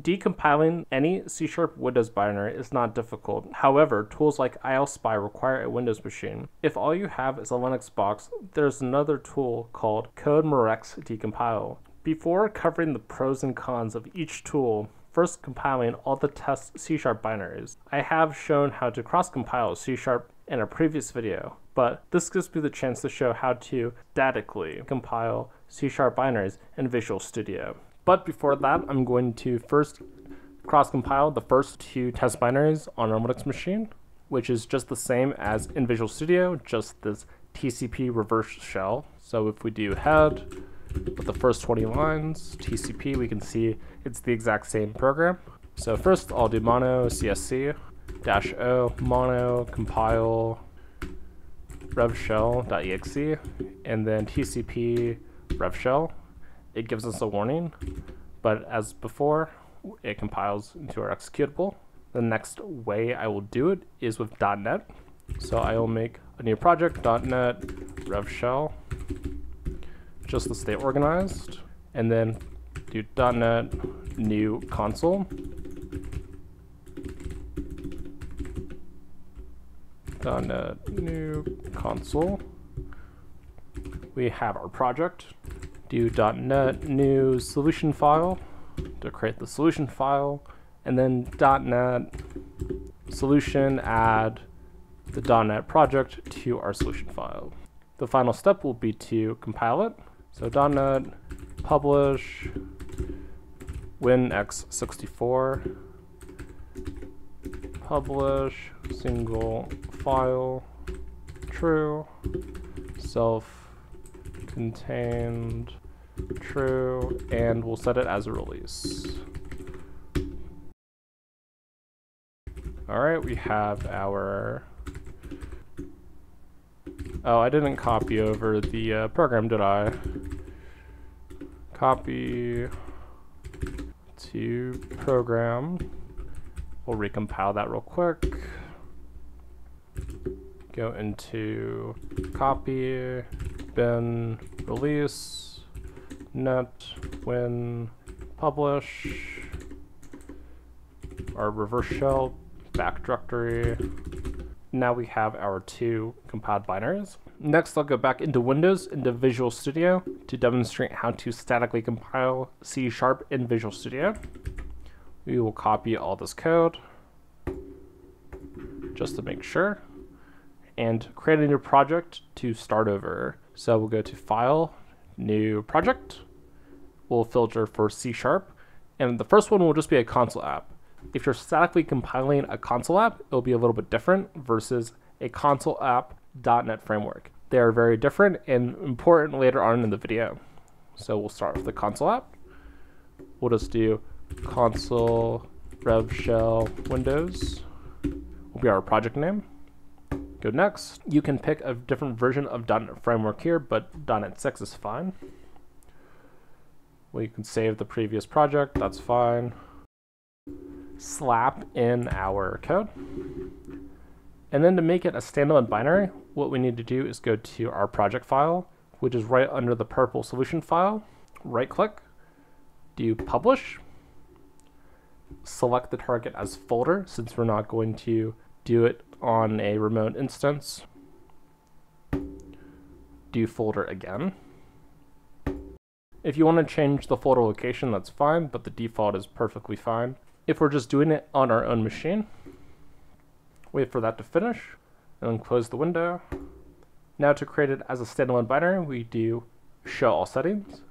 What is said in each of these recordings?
Decompiling any C Sharp Windows binary is not difficult. However, tools like ILSpy require a Windows machine. If all you have is a Linux box, there's another tool called CodeMarex Decompile. Before covering the pros and cons of each tool, first compiling all the test C Sharp binaries. I have shown how to cross-compile C Sharp in a previous video, but this gives me the chance to show how to statically compile C Sharp binaries in Visual Studio. But before that, I'm going to first cross-compile the first two test binaries on our Linux machine, which is just the same as in Visual Studio, just this TCP reverse shell. So if we do head with the first 20 lines, TCP, we can see it's the exact same program. So first I'll do mono csc dash o mono compile revshell.exe and then TCP revshell it gives us a warning, but as before, it compiles into our executable. The next way I will do it is with .NET. So I will make a new project, .NET RevShell, just to stay organized, and then do .NET new console. .NET new console. We have our project do .NET new solution file to create the solution file, and then .NET solution add the .NET project to our solution file. The final step will be to compile it. So .NET publish WinX64 publish single file true self contained true, and we'll set it as a release. Alright, we have our... Oh, I didn't copy over the uh, program, did I? Copy to program. We'll recompile that real quick. Go into copy, bin release net win publish our reverse shell back directory. Now we have our two compiled binaries. Next, I'll go back into Windows, into Visual Studio, to demonstrate how to statically compile C Sharp in Visual Studio. We will copy all this code, just to make sure, and create a new project to start over. So we'll go to File, New Project. We'll filter for C Sharp. And the first one will just be a console app. If you're statically compiling a console app, it'll be a little bit different versus a console app .NET framework. They are very different and important later on in the video. So we'll start with the console app. We'll just do console rev shell windows will be our project name. Go next. You can pick a different version of .NET Framework here, but .NET 6 is fine. Well, you can save the previous project, that's fine. Slap in our code. And then to make it a standalone binary, what we need to do is go to our project file, which is right under the purple solution file. Right click, do publish, select the target as folder since we're not going to do it on a remote instance. Do folder again. If you want to change the folder location, that's fine, but the default is perfectly fine. If we're just doing it on our own machine, wait for that to finish, and then close the window. Now to create it as a standalone binary, we do show all settings,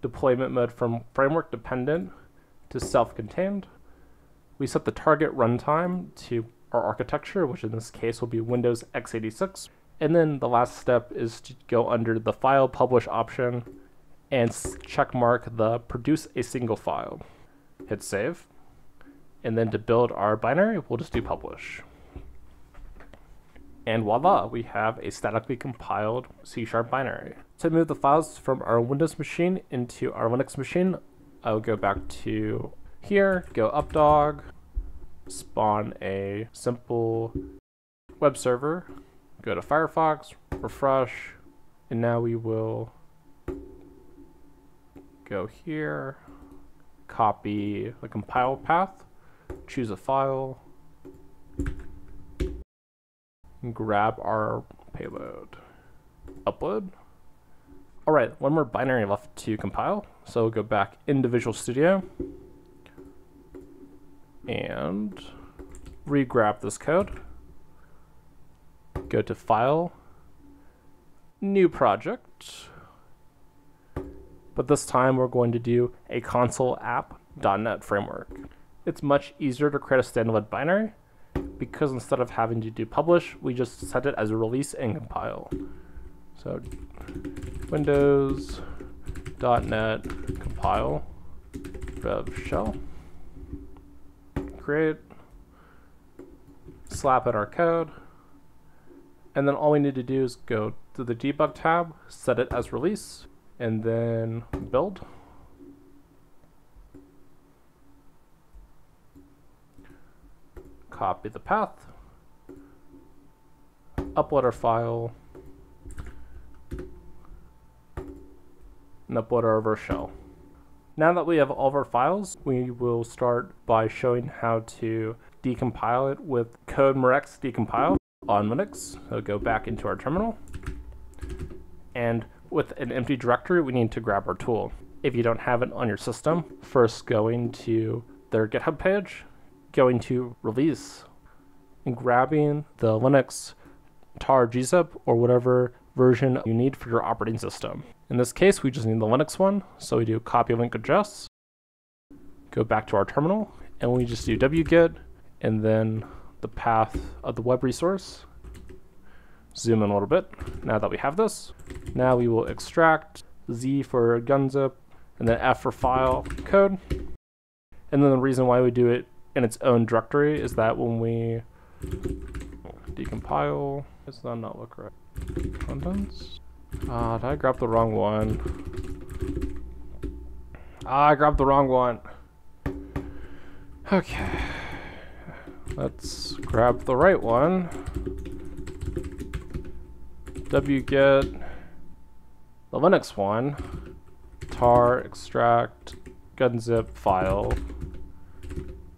deployment mode from framework dependent to self-contained. We set the target runtime to our architecture, which in this case will be Windows x86. And then the last step is to go under the file publish option and check mark the produce a single file. Hit save. And then to build our binary, we'll just do publish. And voila, we have a statically compiled C-sharp binary. To move the files from our Windows machine into our Linux machine, I'll go back to here, go updog, spawn a simple web server, go to Firefox, refresh, and now we will go here, copy the compile path, choose a file, grab our payload. Upload. Alright, one more binary left to compile, so we'll go back into Visual Studio and re-grab this code. Go to File, New Project, but this time we're going to do a console app.NET framework. It's much easier to create a standalone binary because instead of having to do publish, we just set it as a release and compile. So Windows .NET compile rev shell create slap in our code and then all we need to do is go to the debug tab set it as release and then build. Copy the path, upload our file, and upload our reverse shell. Now that we have all of our files, we will start by showing how to decompile it with code CodeMorex decompile on Linux. So go back into our terminal and with an empty directory, we need to grab our tool. If you don't have it on your system, first going to their GitHub page, going to release, and grabbing the Linux tar gzip or whatever version you need for your operating system. In this case, we just need the Linux one, so we do copy link address, go back to our terminal, and we just do wget, and then the path of the web resource, zoom in a little bit. Now that we have this, now we will extract Z for gunzip and then F for file code. And then the reason why we do it in its own directory is that when we decompile, does that not look right? Contents? Ah, uh, did I grab the wrong one? Ah, I grabbed the wrong one. Okay. Let's grab the right one wget the Linux one, tar extract gunzip file.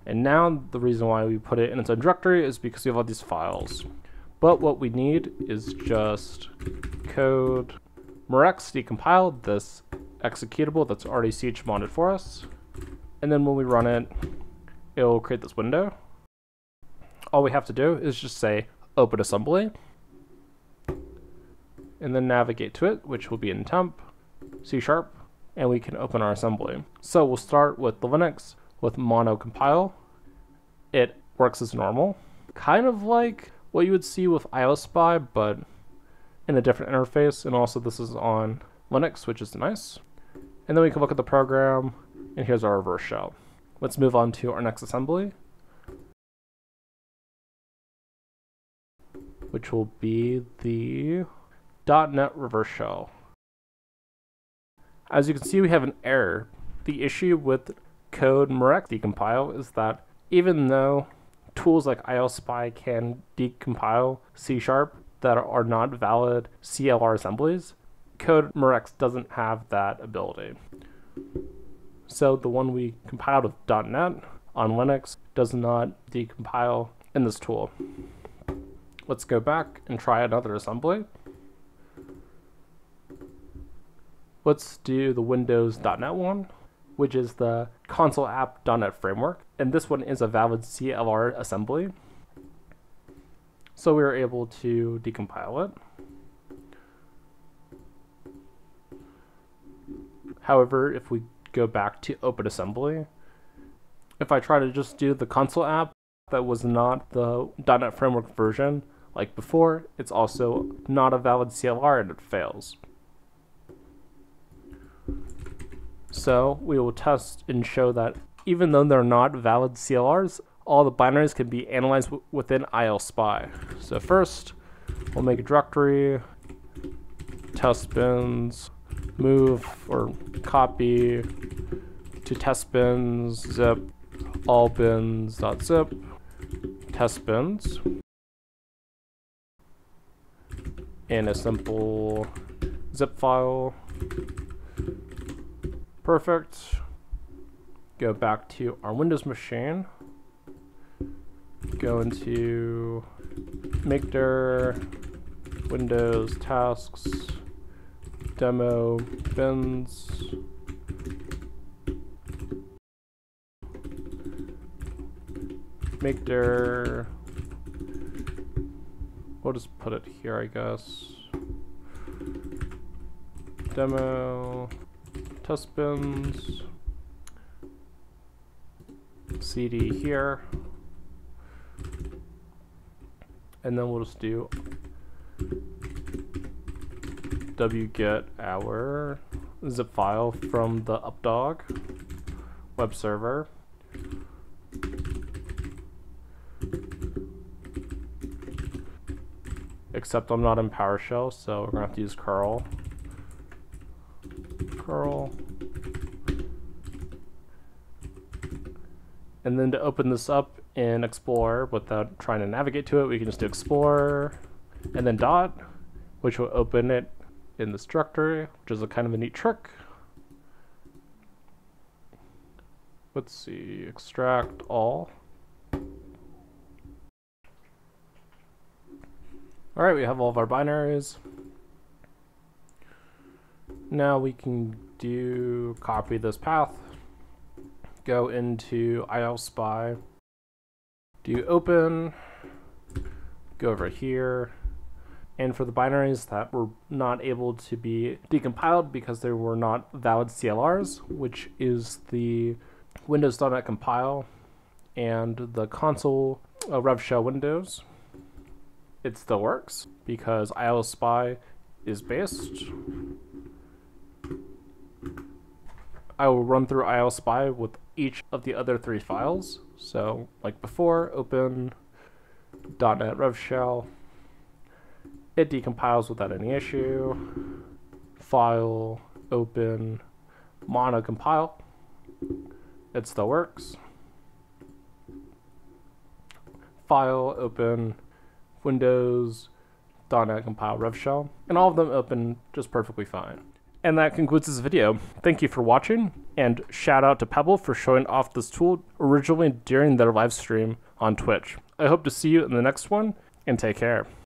And now the reason why we put it in its own directory is because we have all these files. But what we need is just code morex decompiled this executable that's already chmoded for us. And then when we run it, it'll create this window. All we have to do is just say open assembly and then navigate to it, which will be in temp, C sharp, and we can open our assembly. So we'll start with the Linux with mono compile. It works as normal, kind of like what you would see with IOSpy, but in a different interface. And also this is on Linux, which is nice. And then we can look at the program, and here's our reverse shell. Let's move on to our next assembly, which will be the .NET reverse shell. As you can see, we have an error. The issue with CodeMorex decompile is that even though tools like IOSpy can decompile C Sharp that are not valid CLR assemblies, CodeMorex doesn't have that ability. So the one we compiled with .NET on Linux does not decompile in this tool. Let's go back and try another assembly. Let's do the Windows.NET one, which is the console app.NET framework. And this one is a valid CLR assembly. So we were able to decompile it. However, if we go back to OpenAssembly, if I try to just do the console app that was not the .NET Framework version like before, it's also not a valid CLR and it fails. So we will test and show that even though they're not valid CLRs, all the binaries can be analyzed within IOSpy. So first, we'll make a directory, test bins, move or copy to test bins, zip, all bins.zip, test bins, in a simple zip file Perfect. Go back to our Windows machine, go into Makedir, Windows tasks, demo bins, Makedir, we'll just put it here I guess, demo, test bins, cd here, and then we'll just do wget our zip file from the updog web server. Except I'm not in PowerShell, so we're gonna have to use curl. Curl. And then to open this up in Explorer without trying to navigate to it, we can just do Explorer and then dot, which will open it in this directory, which is a kind of a neat trick. Let's see, extract all. All right, we have all of our binaries. Now we can do copy this path, go into ILSpy, do open, go over here, and for the binaries that were not able to be decompiled because they were not valid CLRs, which is the Windows.NET compile and the console uh, rev shell windows, it still works because ILSpy is based. I will run through ILSpy with each of the other three files. So, like before, open .NET Rev Shell. It decompiles without any issue. File, open, mono compile. It still works. File, open, Windows, .NET Compile Rev Shell, and all of them open just perfectly fine. And that concludes this video. Thank you for watching, and shout out to Pebble for showing off this tool originally during their live stream on Twitch. I hope to see you in the next one, and take care.